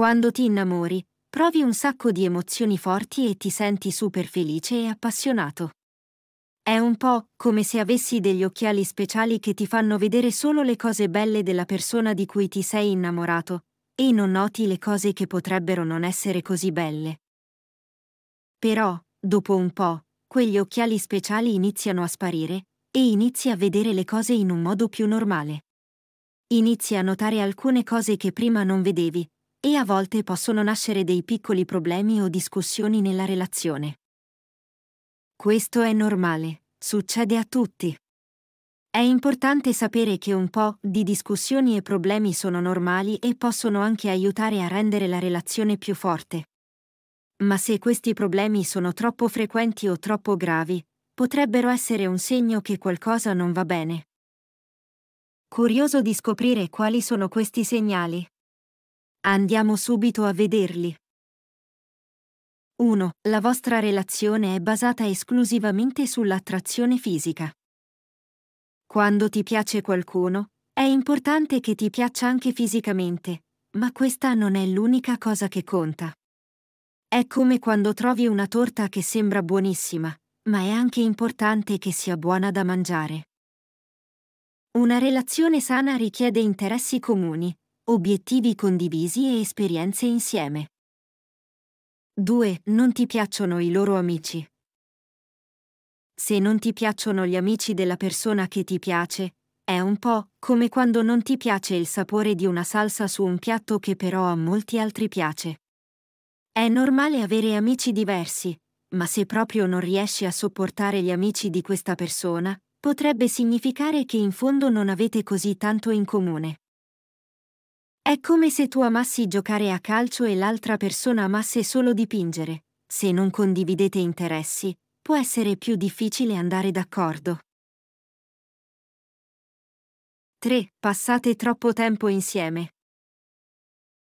Quando ti innamori, provi un sacco di emozioni forti e ti senti super felice e appassionato. È un po' come se avessi degli occhiali speciali che ti fanno vedere solo le cose belle della persona di cui ti sei innamorato e non noti le cose che potrebbero non essere così belle. Però, dopo un po', quegli occhiali speciali iniziano a sparire e inizi a vedere le cose in un modo più normale. Inizi a notare alcune cose che prima non vedevi e a volte possono nascere dei piccoli problemi o discussioni nella relazione. Questo è normale, succede a tutti. È importante sapere che un po' di discussioni e problemi sono normali e possono anche aiutare a rendere la relazione più forte. Ma se questi problemi sono troppo frequenti o troppo gravi, potrebbero essere un segno che qualcosa non va bene. Curioso di scoprire quali sono questi segnali? Andiamo subito a vederli. 1. La vostra relazione è basata esclusivamente sull'attrazione fisica. Quando ti piace qualcuno, è importante che ti piaccia anche fisicamente, ma questa non è l'unica cosa che conta. È come quando trovi una torta che sembra buonissima, ma è anche importante che sia buona da mangiare. Una relazione sana richiede interessi comuni, obiettivi condivisi e esperienze insieme. 2. Non ti piacciono i loro amici. Se non ti piacciono gli amici della persona che ti piace, è un po' come quando non ti piace il sapore di una salsa su un piatto che però a molti altri piace. È normale avere amici diversi, ma se proprio non riesci a sopportare gli amici di questa persona, potrebbe significare che in fondo non avete così tanto in comune. È come se tu amassi giocare a calcio e l'altra persona amasse solo dipingere. Se non condividete interessi, può essere più difficile andare d'accordo. 3. Passate troppo tempo insieme.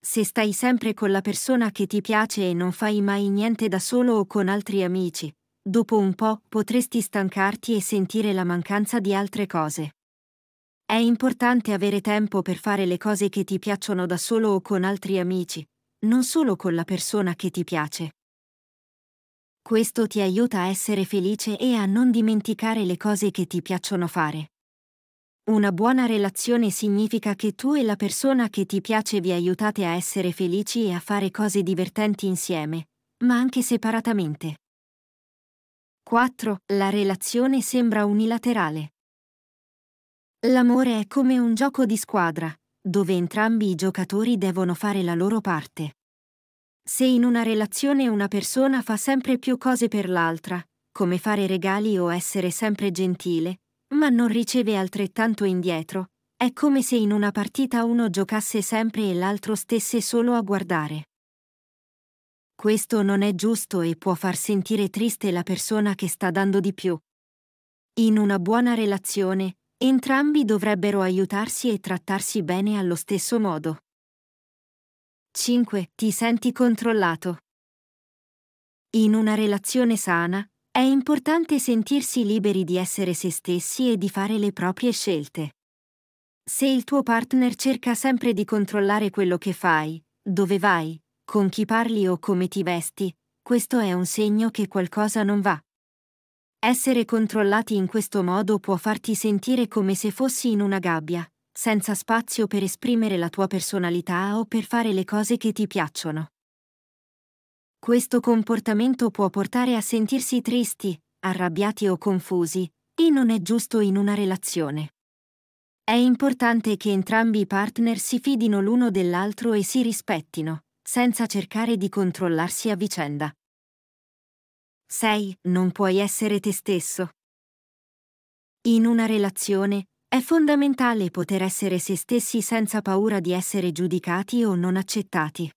Se stai sempre con la persona che ti piace e non fai mai niente da solo o con altri amici, dopo un po' potresti stancarti e sentire la mancanza di altre cose. È importante avere tempo per fare le cose che ti piacciono da solo o con altri amici, non solo con la persona che ti piace. Questo ti aiuta a essere felice e a non dimenticare le cose che ti piacciono fare. Una buona relazione significa che tu e la persona che ti piace vi aiutate a essere felici e a fare cose divertenti insieme, ma anche separatamente. 4. La relazione sembra unilaterale. L'amore è come un gioco di squadra, dove entrambi i giocatori devono fare la loro parte. Se in una relazione una persona fa sempre più cose per l'altra, come fare regali o essere sempre gentile, ma non riceve altrettanto indietro, è come se in una partita uno giocasse sempre e l'altro stesse solo a guardare. Questo non è giusto e può far sentire triste la persona che sta dando di più. In una buona relazione, Entrambi dovrebbero aiutarsi e trattarsi bene allo stesso modo. 5. Ti senti controllato. In una relazione sana, è importante sentirsi liberi di essere se stessi e di fare le proprie scelte. Se il tuo partner cerca sempre di controllare quello che fai, dove vai, con chi parli o come ti vesti, questo è un segno che qualcosa non va. Essere controllati in questo modo può farti sentire come se fossi in una gabbia, senza spazio per esprimere la tua personalità o per fare le cose che ti piacciono. Questo comportamento può portare a sentirsi tristi, arrabbiati o confusi, e non è giusto in una relazione. È importante che entrambi i partner si fidino l'uno dell'altro e si rispettino, senza cercare di controllarsi a vicenda. 6. Non puoi essere te stesso. In una relazione è fondamentale poter essere se stessi senza paura di essere giudicati o non accettati.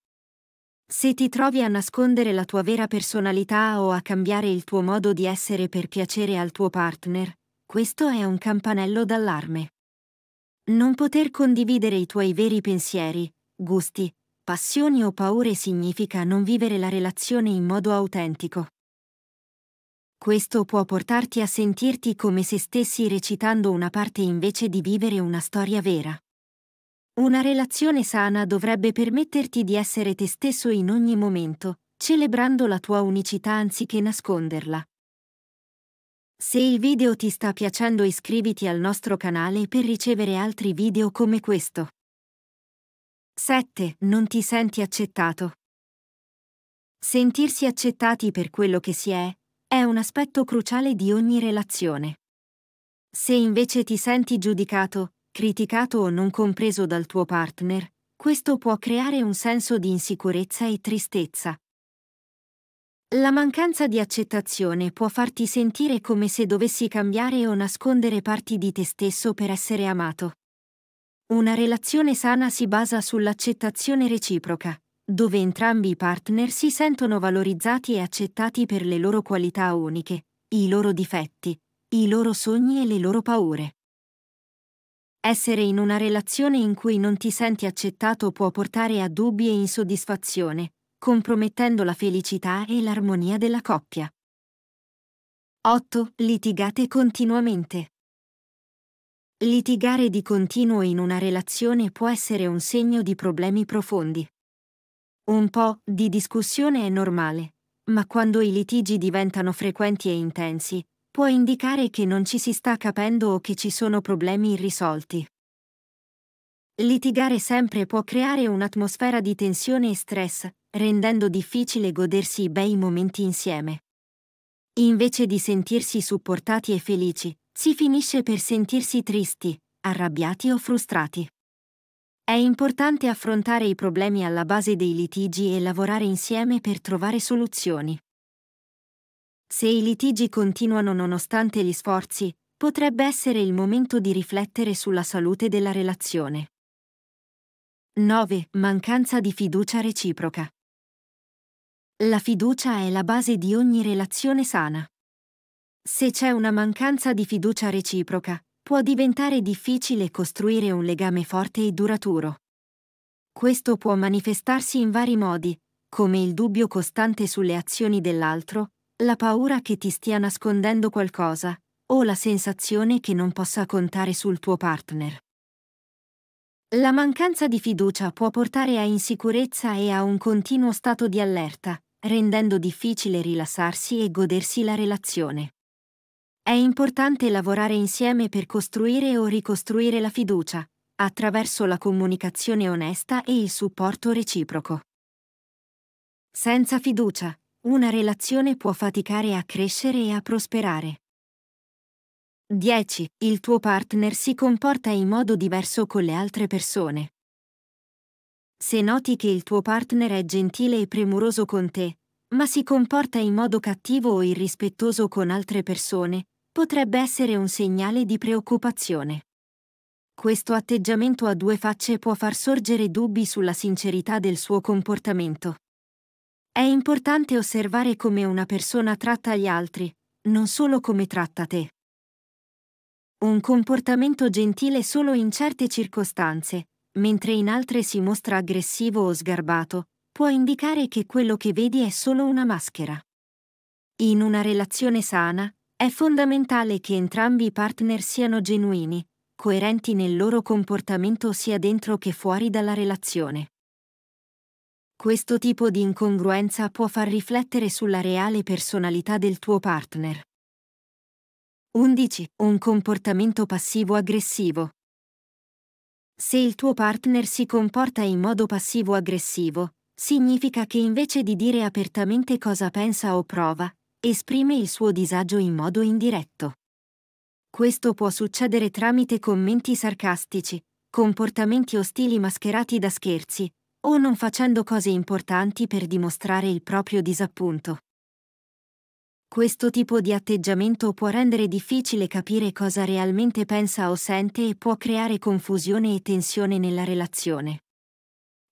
Se ti trovi a nascondere la tua vera personalità o a cambiare il tuo modo di essere per piacere al tuo partner, questo è un campanello d'allarme. Non poter condividere i tuoi veri pensieri, gusti, passioni o paure significa non vivere la relazione in modo autentico. Questo può portarti a sentirti come se stessi recitando una parte invece di vivere una storia vera. Una relazione sana dovrebbe permetterti di essere te stesso in ogni momento, celebrando la tua unicità anziché nasconderla. Se il video ti sta piacendo iscriviti al nostro canale per ricevere altri video come questo. 7. Non ti senti accettato. Sentirsi accettati per quello che si è è un aspetto cruciale di ogni relazione. Se invece ti senti giudicato, criticato o non compreso dal tuo partner, questo può creare un senso di insicurezza e tristezza. La mancanza di accettazione può farti sentire come se dovessi cambiare o nascondere parti di te stesso per essere amato. Una relazione sana si basa sull'accettazione reciproca, dove entrambi i partner si sentono valorizzati e accettati per le loro qualità uniche, i loro difetti, i loro sogni e le loro paure. Essere in una relazione in cui non ti senti accettato può portare a dubbi e insoddisfazione, compromettendo la felicità e l'armonia della coppia. 8. Litigate continuamente. Litigare di continuo in una relazione può essere un segno di problemi profondi. Un po' di discussione è normale, ma quando i litigi diventano frequenti e intensi, può indicare che non ci si sta capendo o che ci sono problemi irrisolti. Litigare sempre può creare un'atmosfera di tensione e stress, rendendo difficile godersi i bei momenti insieme. Invece di sentirsi supportati e felici, si finisce per sentirsi tristi, arrabbiati o frustrati. È importante affrontare i problemi alla base dei litigi e lavorare insieme per trovare soluzioni. Se i litigi continuano nonostante gli sforzi, potrebbe essere il momento di riflettere sulla salute della relazione. 9. Mancanza di fiducia reciproca. La fiducia è la base di ogni relazione sana. Se c'è una mancanza di fiducia reciproca, può diventare difficile costruire un legame forte e duraturo. Questo può manifestarsi in vari modi, come il dubbio costante sulle azioni dell'altro, la paura che ti stia nascondendo qualcosa, o la sensazione che non possa contare sul tuo partner. La mancanza di fiducia può portare a insicurezza e a un continuo stato di allerta, rendendo difficile rilassarsi e godersi la relazione. È importante lavorare insieme per costruire o ricostruire la fiducia, attraverso la comunicazione onesta e il supporto reciproco. Senza fiducia, una relazione può faticare a crescere e a prosperare. 10. Il tuo partner si comporta in modo diverso con le altre persone. Se noti che il tuo partner è gentile e premuroso con te, ma si comporta in modo cattivo o irrispettoso con altre persone, potrebbe essere un segnale di preoccupazione. Questo atteggiamento a due facce può far sorgere dubbi sulla sincerità del suo comportamento. È importante osservare come una persona tratta gli altri, non solo come tratta te. Un comportamento gentile solo in certe circostanze, mentre in altre si mostra aggressivo o sgarbato, può indicare che quello che vedi è solo una maschera. In una relazione sana, è fondamentale che entrambi i partner siano genuini, coerenti nel loro comportamento sia dentro che fuori dalla relazione. Questo tipo di incongruenza può far riflettere sulla reale personalità del tuo partner. 11. Un comportamento passivo-aggressivo. Se il tuo partner si comporta in modo passivo-aggressivo, significa che invece di dire apertamente cosa pensa o prova, esprime il suo disagio in modo indiretto. Questo può succedere tramite commenti sarcastici, comportamenti ostili mascherati da scherzi, o non facendo cose importanti per dimostrare il proprio disappunto. Questo tipo di atteggiamento può rendere difficile capire cosa realmente pensa o sente e può creare confusione e tensione nella relazione.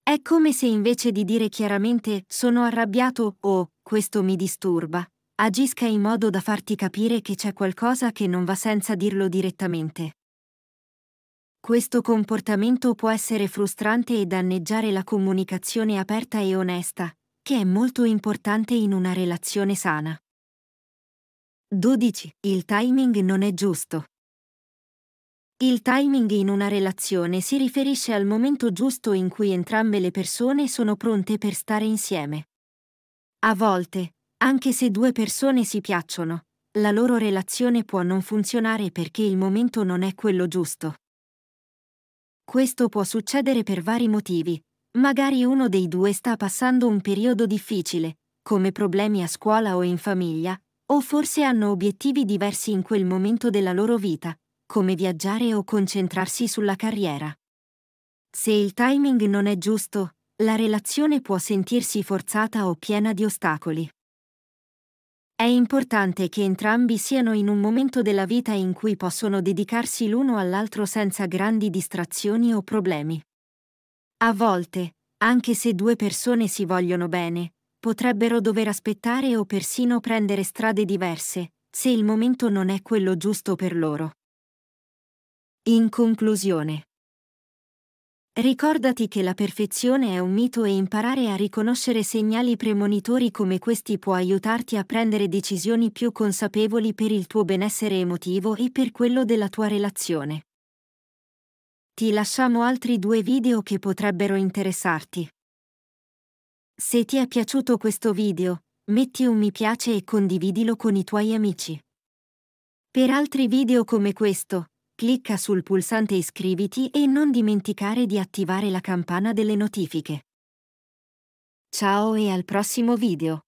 È come se invece di dire chiaramente sono arrabbiato o questo mi disturba, agisca in modo da farti capire che c'è qualcosa che non va senza dirlo direttamente. Questo comportamento può essere frustrante e danneggiare la comunicazione aperta e onesta, che è molto importante in una relazione sana. 12. Il timing non è giusto. Il timing in una relazione si riferisce al momento giusto in cui entrambe le persone sono pronte per stare insieme. A volte, anche se due persone si piacciono, la loro relazione può non funzionare perché il momento non è quello giusto. Questo può succedere per vari motivi. Magari uno dei due sta passando un periodo difficile, come problemi a scuola o in famiglia, o forse hanno obiettivi diversi in quel momento della loro vita, come viaggiare o concentrarsi sulla carriera. Se il timing non è giusto, la relazione può sentirsi forzata o piena di ostacoli. È importante che entrambi siano in un momento della vita in cui possono dedicarsi l'uno all'altro senza grandi distrazioni o problemi. A volte, anche se due persone si vogliono bene, potrebbero dover aspettare o persino prendere strade diverse, se il momento non è quello giusto per loro. In conclusione. Ricordati che la perfezione è un mito e imparare a riconoscere segnali premonitori come questi può aiutarti a prendere decisioni più consapevoli per il tuo benessere emotivo e per quello della tua relazione. Ti lasciamo altri due video che potrebbero interessarti. Se ti è piaciuto questo video, metti un mi piace e condividilo con i tuoi amici. Per altri video come questo, clicca sul pulsante iscriviti e non dimenticare di attivare la campana delle notifiche. Ciao e al prossimo video!